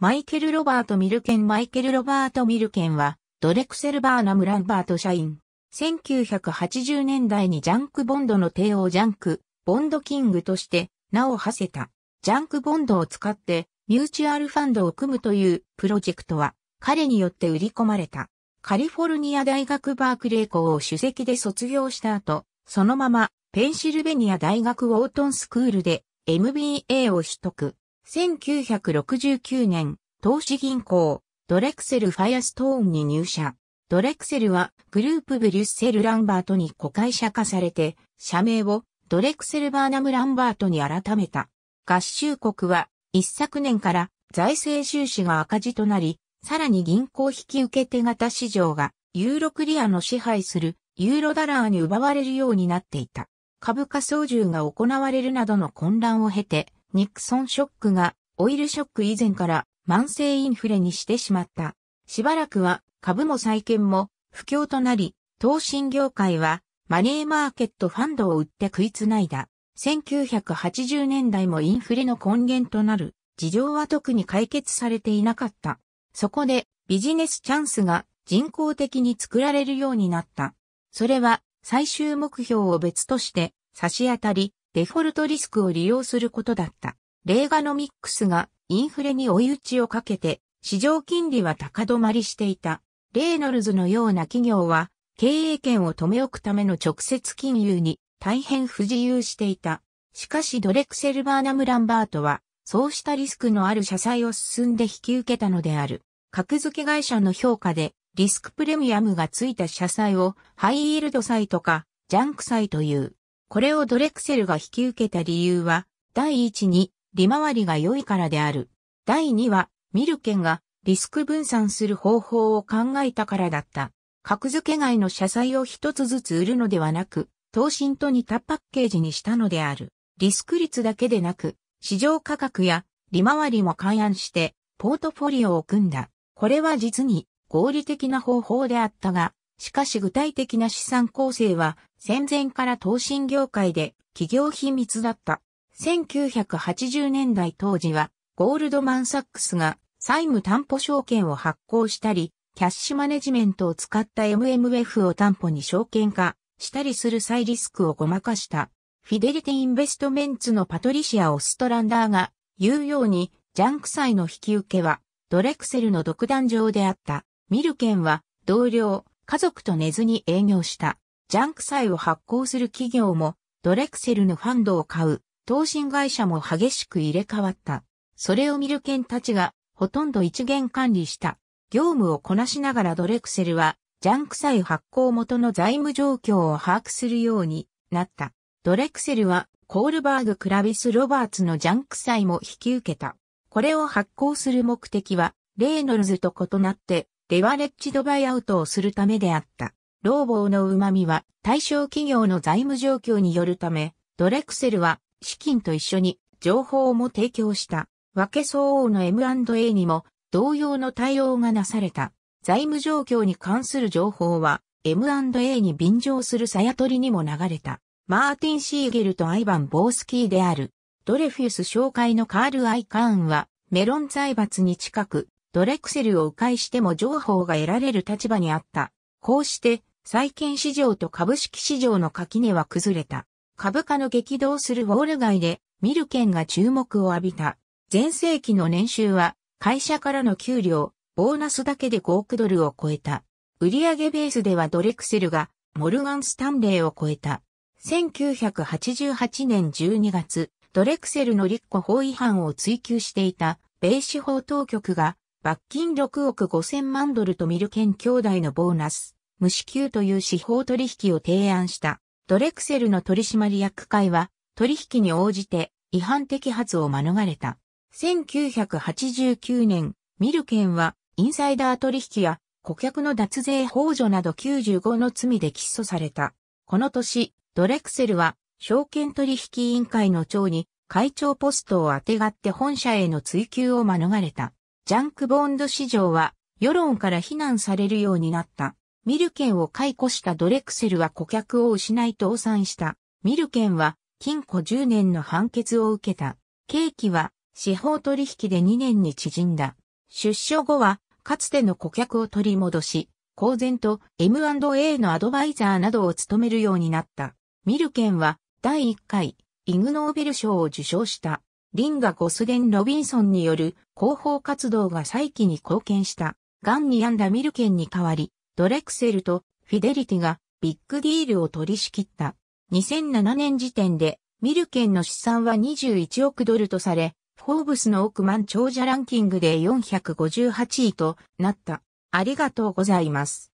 マイケル・ロバート・ミルケンマイケル・ロバート・ミルケンは、ドレクセル・バーナム・ランバート社員。1980年代にジャンク・ボンドの帝王ジャンク、ボンドキングとして名を馳せた。ジャンク・ボンドを使ってミューチュアルファンドを組むというプロジェクトは彼によって売り込まれた。カリフォルニア大学バークレー校を首席で卒業した後、そのままペンシルベニア大学ウォートンスクールで MBA を取得。1969年、投資銀行、ドレクセルファイアストーンに入社。ドレクセルはグループブリュッセル・ランバートに子会社化されて、社名をドレクセル・バーナム・ランバートに改めた。合衆国は一昨年から財政収支が赤字となり、さらに銀行引き受け手型市場がユーロクリアの支配するユーロダラーに奪われるようになっていた。株価操縦が行われるなどの混乱を経て、ニクソンショックがオイルショック以前から慢性インフレにしてしまった。しばらくは株も債券も不況となり、投信業界はマネーマーケットファンドを売って食いつないだ。1980年代もインフレの根源となる事情は特に解決されていなかった。そこでビジネスチャンスが人工的に作られるようになった。それは最終目標を別として差し当たりデフォルトリスクを利用することだった。レーガノミックスがインフレに追い打ちをかけて、市場金利は高止まりしていた。レーノルズのような企業は、経営権を止め置くための直接金融に大変不自由していた。しかしドレクセルバーナム・ランバートは、そうしたリスクのある社債を進んで引き受けたのである。格付け会社の評価で、リスクプレミアムがついた社債をハイイールド債とかジャンク債という。これをドレクセルが引き受けた理由は、第一に、利回りが良いからである。第二は、ミルケンがリスク分散する方法を考えたからだった。格付け外の社債を一つずつ売るのではなく、投信と似たパッケージにしたのである。リスク率だけでなく、市場価格や利回りも勘案して、ポートフォリオを組んだ。これは実に合理的な方法であったが、しかし具体的な資産構成は戦前から投信業界で企業秘密だった。1980年代当時はゴールドマンサックスが債務担保証券を発行したり、キャッシュマネジメントを使った MMF を担保に証券化したりする債リスクをごまかした。フィデリティインベストメンツのパトリシア・オストランダーが言うように、ジャンク債の引き受けはドレクセルの独壇場であった。ミルケンは同僚、家族と寝ずに営業した。ジャンク債を発行する企業も、ドレクセルのファンドを買う、投信会社も激しく入れ替わった。それをミルケンたちが、ほとんど一元管理した。業務をこなしながらドレクセルは、ジャンク債発行元の財務状況を把握するようになった。ドレクセルは、コールバーグ・クラビス・ロバーツのジャンク債も引き受けた。これを発行する目的は、レーノルズと異なって、レバレッジドバイアウトをするためであった。老房の旨味は対象企業の財務状況によるため、ドレクセルは資金と一緒に情報も提供した。分け相応の M&A にも同様の対応がなされた。財務状況に関する情報は M&A に便乗するさや取りにも流れた。マーティン・シーゲルとアイバン・ボースキーである。ドレフィウス紹介のカール・アイカーンはメロン財閥に近くドレクセルを迂回しても情報が得られる立場にあった。こうして、債券市場と株式市場の垣根は崩れた。株価の激動するウォール街で、ミルケンが注目を浴びた。前世紀の年収は、会社からの給料、ボーナスだけで5億ドルを超えた。売上ベースではドレクセルが、モルガン・スタンレーを超えた。1988年12月、ドレクセルの立候法違反を追及していた、米司法当局が、罰金6億5千万ドルとミルケン兄弟のボーナス、無支給という司法取引を提案した。ドレクセルの取締役会は取引に応じて違反摘発を免れた。1989年、ミルケンはインサイダー取引や顧客の脱税法助など95の罪で起訴された。この年、ドレクセルは証券取引委員会の長に会長ポストをあてがって本社への追及を免れた。ジャンクボンド市場は世論から非難されるようになった。ミルケンを解雇したドレクセルは顧客を失い倒産した。ミルケンは禁錮10年の判決を受けた。刑期は司法取引で2年に縮んだ。出所後は、かつての顧客を取り戻し、公然と M&A のアドバイザーなどを務めるようになった。ミルケンは第1回イグノーベル賞を受賞した。リンガ・ゴスデン・ロビンソンによる広報活動が再起に貢献した。ガンに病んだミルケンに代わり、ドレクセルとフィデリティがビッグディールを取り仕切った。2007年時点でミルケンの資産は21億ドルとされ、フォーブスの億万長者ランキングで458位となった。ありがとうございます。